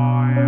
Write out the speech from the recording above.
I am